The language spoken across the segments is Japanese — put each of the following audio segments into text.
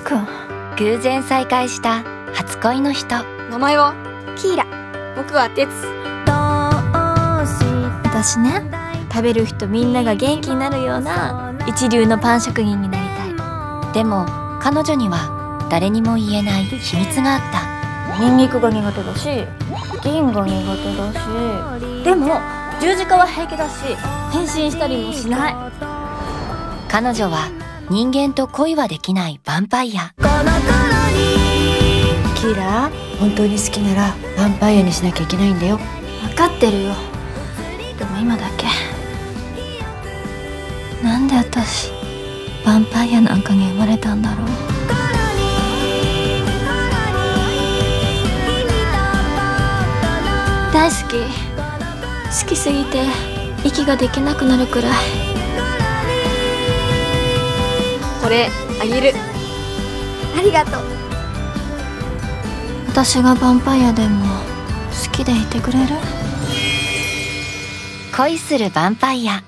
ス君偶然再会した初恋の人。名前は？キーラ。僕はテツ。私ね食べる人みんなが元気になるような一流のパン職人になりたい。でも彼女には誰にも言えない秘密があった。ニンニクが苦手だし銀が苦手だし。でも十字架は平気だし変身したりもしない。彼女は人間と恋はできないヴァンパイア。キーラ本当に好きならヴァンパイアにしなきゃいけないんだよ。分かってるよ。でも今だけ。なんで私ヴァンパイアなんかに生まれたんだろう。大好き。好きすぎて息ができなくなるくらいれあげる。ありがとう。私がヴァンパイアでも好きでいてくれる？恋するヴァンパイア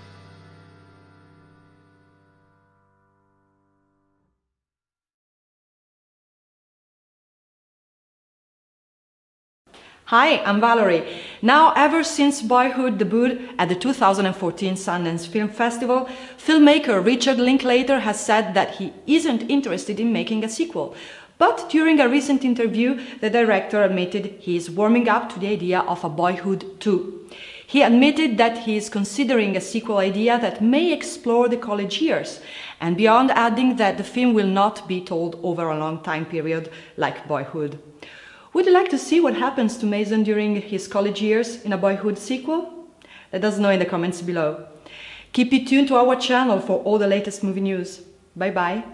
Hi, I'm Valerie. Now, ever since Boyhood debuted at the 2014 Sundance Film Festival, filmmaker Richard Linklater has said that he isn't interested in making a sequel. But during a recent interview, the director admitted he is warming up to the idea of a Boyhood 2. He admitted that he is considering a sequel idea that may explore the college years, and beyond adding that the film will not be told over a long time period like Boyhood. Would you like to see what happens to Mason during his college years in a Boyhood sequel? Let us know in the comments below. Keep it tuned to our channel for all the latest movie news. Bye bye.